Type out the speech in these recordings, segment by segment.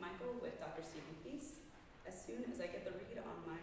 Michael with Dr. Stephen Peace, As soon as I get the reed on my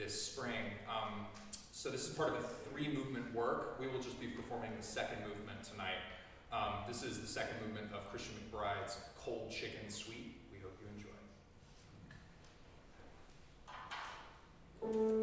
this spring. Um, so this is part of a three-movement work. We will just be performing the second movement tonight. Um, this is the second movement of Christian McBride's Cold Chicken Suite. We hope you enjoy.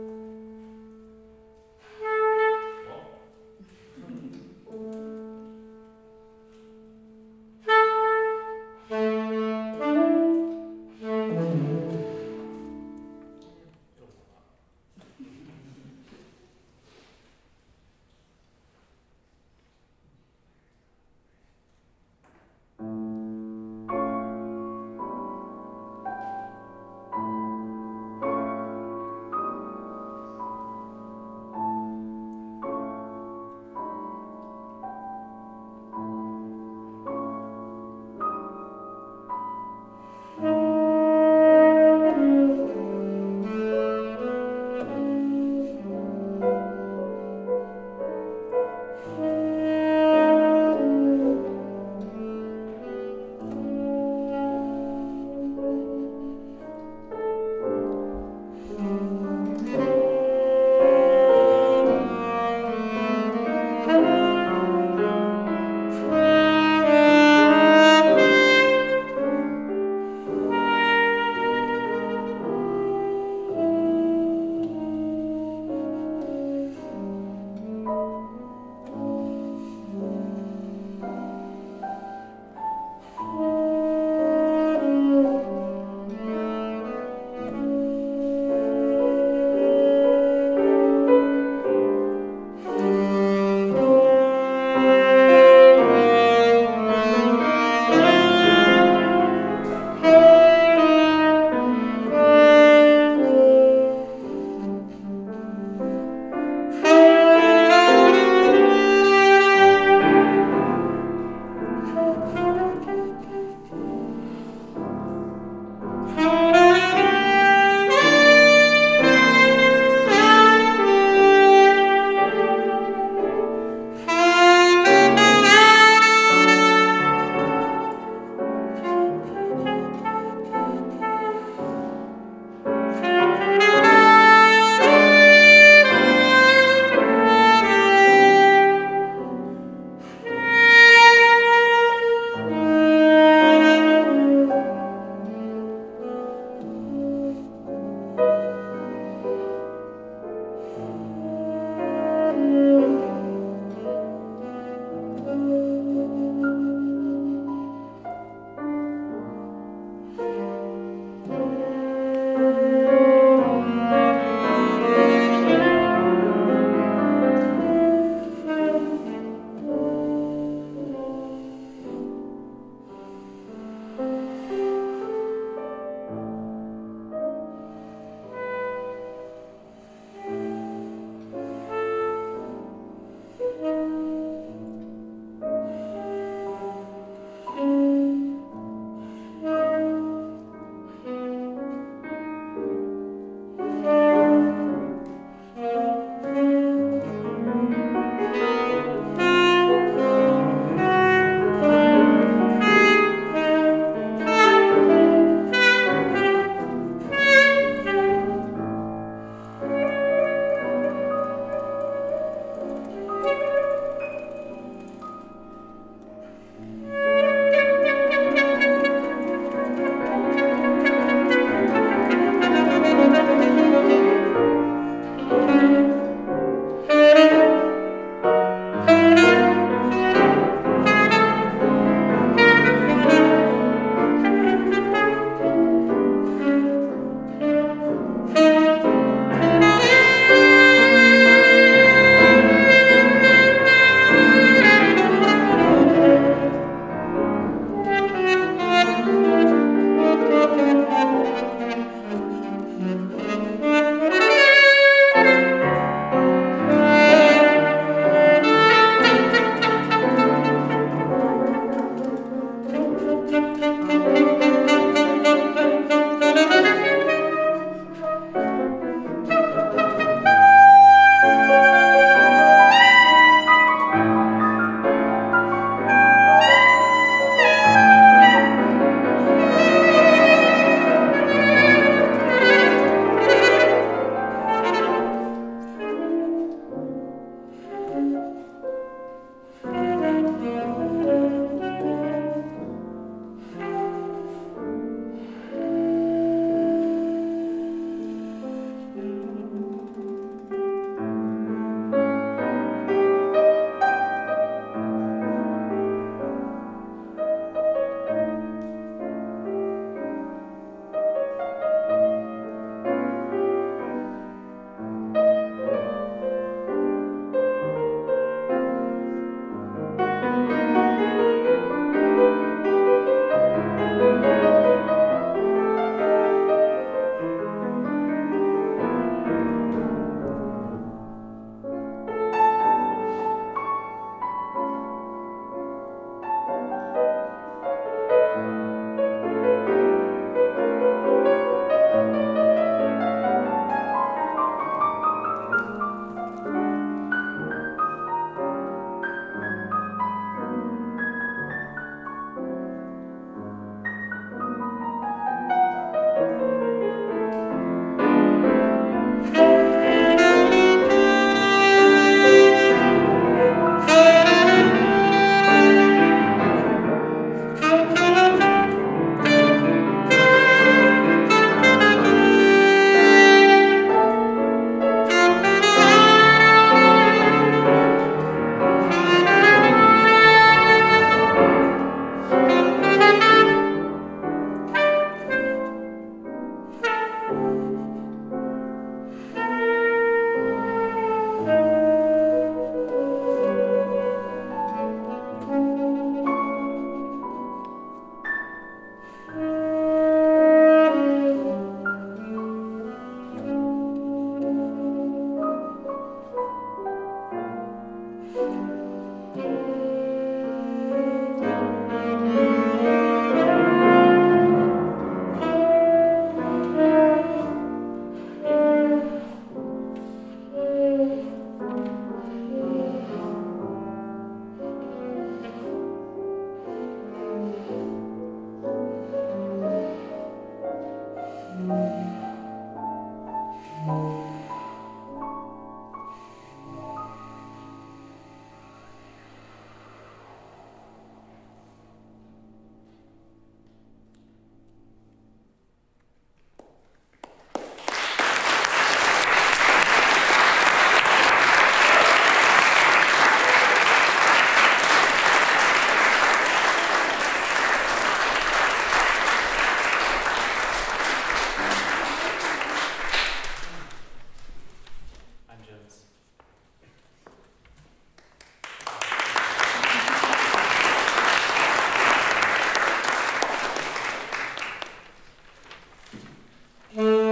Mm-hmm.